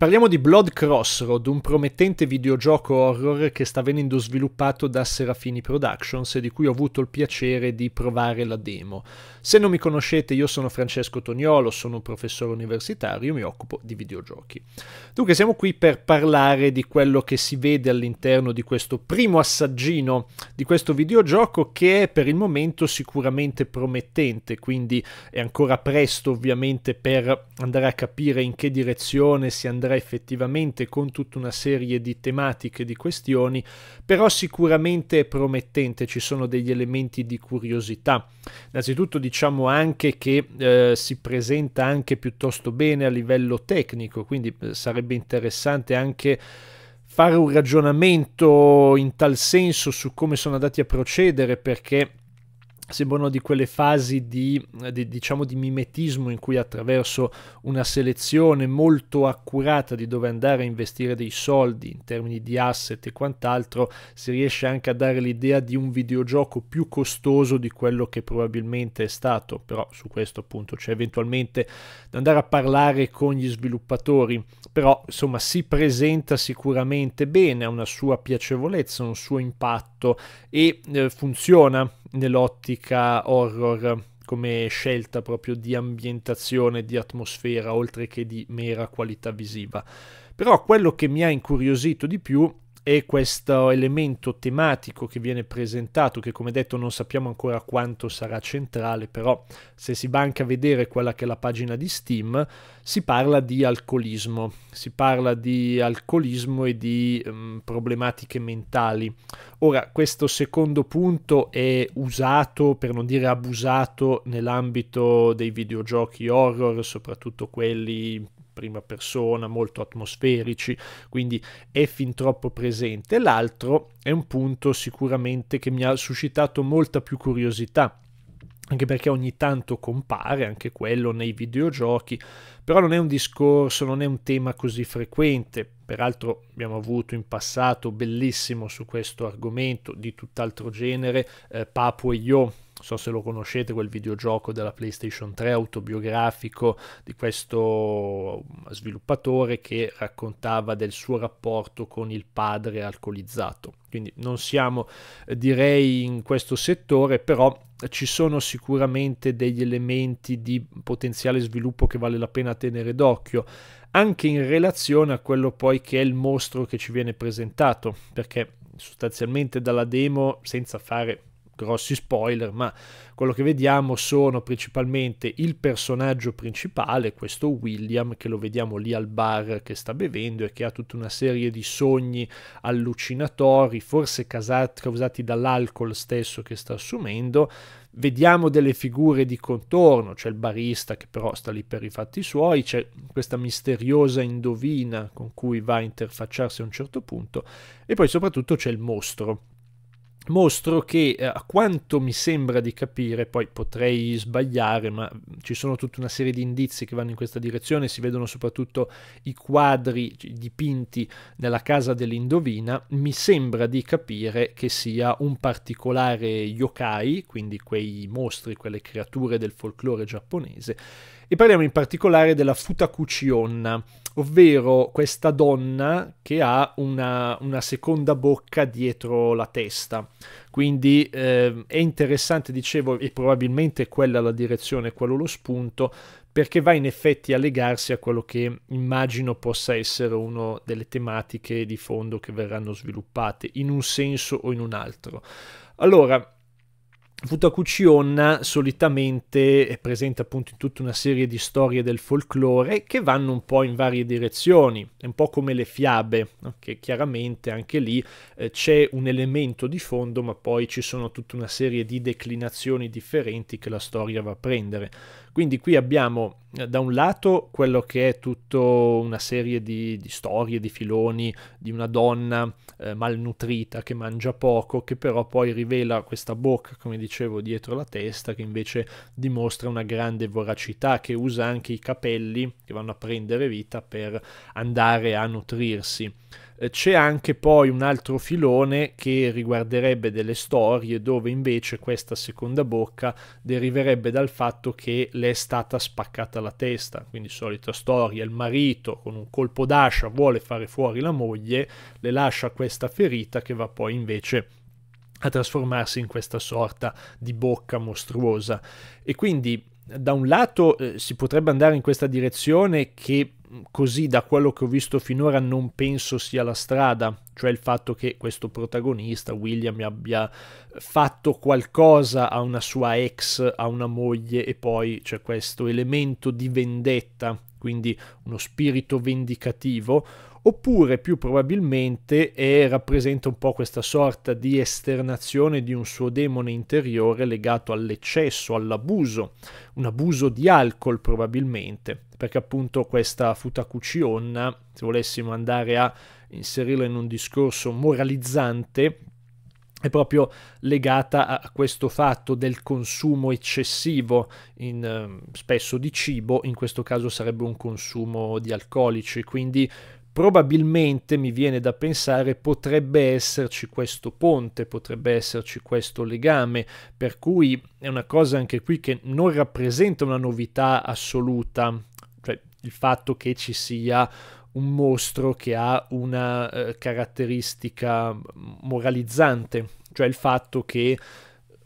parliamo di Blood Crossroad, un promettente videogioco horror che sta venendo sviluppato da Serafini Productions e di cui ho avuto il piacere di provare la demo. Se non mi conoscete, io sono Francesco Toniolo, sono un professore universitario, mi occupo di videogiochi. Dunque siamo qui per parlare di quello che si vede all'interno di questo primo assaggino di questo videogioco che è per il momento sicuramente promettente, quindi è ancora presto ovviamente per andare a capire in che direzione si andrà effettivamente con tutta una serie di tematiche, di questioni, però sicuramente è promettente, ci sono degli elementi di curiosità. Innanzitutto diciamo anche che eh, si presenta anche piuttosto bene a livello tecnico, quindi eh, sarebbe interessante anche fare un ragionamento in tal senso su come sono andati a procedere perché sembrano di quelle fasi di, di, diciamo, di mimetismo in cui attraverso una selezione molto accurata di dove andare a investire dei soldi in termini di asset e quant'altro si riesce anche a dare l'idea di un videogioco più costoso di quello che probabilmente è stato. Però su questo appunto c'è eventualmente da andare a parlare con gli sviluppatori. Però insomma si presenta sicuramente bene ha una sua piacevolezza un suo impatto e eh, funziona nell'ottica horror come scelta proprio di ambientazione, di atmosfera, oltre che di mera qualità visiva. Però quello che mi ha incuriosito di più e questo elemento tematico che viene presentato, che come detto non sappiamo ancora quanto sarà centrale, però se si va anche a vedere quella che è la pagina di Steam, si parla di alcolismo, si parla di alcolismo e di um, problematiche mentali. Ora, questo secondo punto è usato, per non dire abusato, nell'ambito dei videogiochi horror, soprattutto quelli prima persona, molto atmosferici, quindi è fin troppo presente. L'altro è un punto sicuramente che mi ha suscitato molta più curiosità anche perché ogni tanto compare anche quello nei videogiochi, però non è un discorso, non è un tema così frequente. Peraltro abbiamo avuto in passato bellissimo su questo argomento di tutt'altro genere, eh, Papu e non so se lo conoscete, quel videogioco della PlayStation 3 autobiografico di questo sviluppatore che raccontava del suo rapporto con il padre alcolizzato. Quindi non siamo, eh, direi, in questo settore, però ci sono sicuramente degli elementi di potenziale sviluppo che vale la pena tenere d'occhio anche in relazione a quello poi che è il mostro che ci viene presentato, perché sostanzialmente dalla demo, senza fare grossi spoiler, ma quello che vediamo sono principalmente il personaggio principale, questo William, che lo vediamo lì al bar che sta bevendo e che ha tutta una serie di sogni allucinatori, forse causati dall'alcol stesso che sta assumendo. Vediamo delle figure di contorno, c'è il barista che però sta lì per i fatti suoi, c'è questa misteriosa indovina con cui va a interfacciarsi a un certo punto e poi soprattutto c'è il mostro mostro che eh, a quanto mi sembra di capire, poi potrei sbagliare, ma ci sono tutta una serie di indizi che vanno in questa direzione, si vedono soprattutto i quadri dipinti nella casa dell'indovina, mi sembra di capire che sia un particolare yokai, quindi quei mostri, quelle creature del folklore giapponese, e parliamo in particolare della Futakuchi Onna, ovvero questa donna che ha una, una seconda bocca dietro la testa. Quindi eh, è interessante, dicevo, e probabilmente quella la direzione, quello lo spunto, perché va in effetti a legarsi a quello che immagino possa essere una delle tematiche di fondo che verranno sviluppate, in un senso o in un altro. Allora, Futakuchi Onna solitamente è presente appunto in tutta una serie di storie del folklore che vanno un po' in varie direzioni, è un po' come le fiabe, no? che chiaramente anche lì eh, c'è un elemento di fondo ma poi ci sono tutta una serie di declinazioni differenti che la storia va a prendere. Quindi qui abbiamo eh, da un lato quello che è tutta una serie di, di, storie, di filoni di una donna eh, malnutrita che mangia poco, che però poi rivela questa bocca, come dicevo, dietro la testa, che invece dimostra una grande voracità, che usa anche i capelli che vanno a prendere vita per andare a nutrirsi. Eh, c'è anche poi un altro filone che riguarderebbe delle storie dove invece questa seconda bocca deriverebbe dal fatto che le è stata spaccata la testa, quindi solita storia, il marito con un colpo d'ascia vuole fare fuori la moglie, le lascia questa ferita che va poi invece a trasformarsi in questa sorta di bocca mostruosa. E quindi da un lato eh, si potrebbe andare in questa direzione che così da quello che ho visto finora non penso sia la strada, cioè il fatto che questo protagonista, William, abbia fatto qualcosa a una sua ex, a una moglie e poi c'è questo elemento di vendetta, quindi uno spirito vendicativo, oppure più probabilmente è, rappresenta un po' questa sorta di esternazione di un suo demone interiore legato all'eccesso, all'abuso, un abuso di alcol probabilmente, perché appunto questa Futakuchi Onna, se volessimo andare a inserirla in un discorso moralizzante, è proprio legata a questo fatto del consumo eccessivo in, eh, spesso di cibo, in questo caso sarebbe un consumo di alcolici, quindi probabilmente mi viene da pensare potrebbe esserci questo ponte, potrebbe esserci questo legame, per cui è una cosa anche qui che non rappresenta una novità assoluta, cioè il fatto che ci sia un mostro che ha una eh, caratteristica moralizzante, cioè il fatto che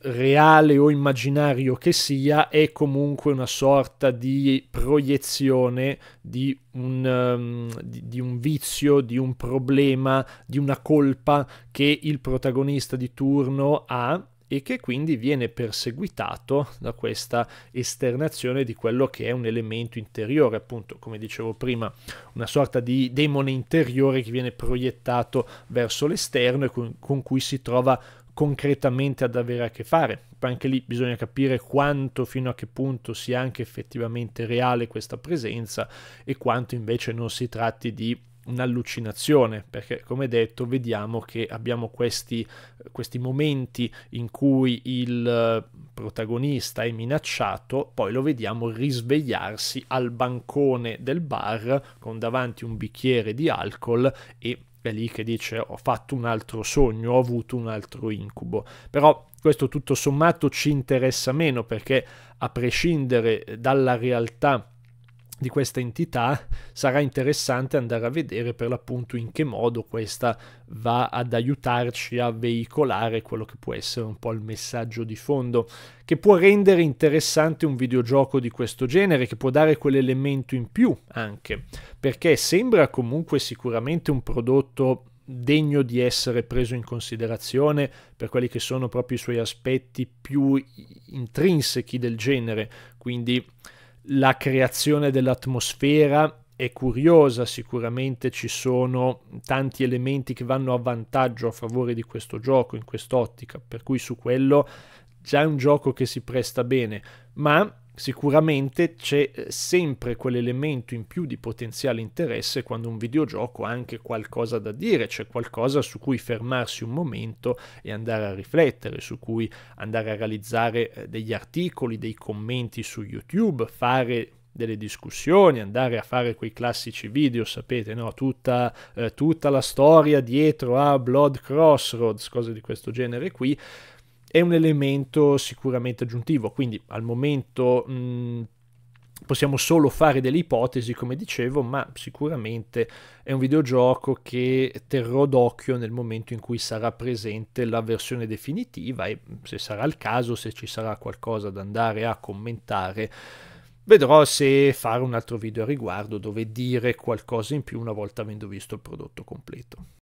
reale o immaginario che sia, è comunque una sorta di proiezione di un, um, di, di un, vizio, di un problema, di una colpa che il protagonista di turno ha e che quindi viene perseguitato da questa esternazione di quello che è un elemento interiore, appunto, come dicevo prima, una sorta di demone interiore che viene proiettato verso l'esterno e con, con cui si trova concretamente ad avere a che fare. Poi anche lì bisogna capire quanto, fino a che punto sia anche effettivamente reale questa presenza e quanto invece non si tratti di un'allucinazione, perché come detto vediamo che abbiamo questi, questi momenti in cui il protagonista è minacciato, poi lo vediamo risvegliarsi al bancone del bar con davanti un bicchiere di alcol e è lì che dice ho fatto un altro sogno, ho avuto un altro incubo. Però questo tutto sommato ci interessa meno perché a prescindere dalla realtà di questa entità sarà interessante andare a vedere per l'appunto in che modo questa va ad aiutarci a veicolare quello che può essere un po' il messaggio di fondo che può rendere interessante un videogioco di questo genere che può dare quell'elemento in più anche perché sembra comunque sicuramente un prodotto degno di essere preso in considerazione per quelli che sono proprio i suoi aspetti più intrinsechi del genere. Quindi la creazione dell'atmosfera è curiosa, sicuramente ci sono tanti elementi che vanno a vantaggio a favore di questo gioco in quest'ottica, per cui su quello già è un gioco che si presta bene, ma sicuramente c'è eh, sempre quell'elemento in più di potenziale interesse quando un videogioco ha anche qualcosa da dire, c'è qualcosa su cui fermarsi un momento e andare a riflettere, su cui andare a realizzare eh, degli articoli, dei commenti su YouTube, fare delle discussioni, andare a fare quei classici video, sapete, no? tutta, eh, tutta la storia dietro a Blood Crossroads, cose di questo genere qui è un elemento sicuramente aggiuntivo, quindi al momento mh, possiamo solo fare delle ipotesi, come dicevo, ma sicuramente è un videogioco che terrò d'occhio nel momento in cui sarà presente la versione definitiva e se sarà il caso, se ci sarà qualcosa da andare a commentare. Vedrò se fare un altro video a riguardo dove dire qualcosa in più una volta avendo visto il prodotto completo.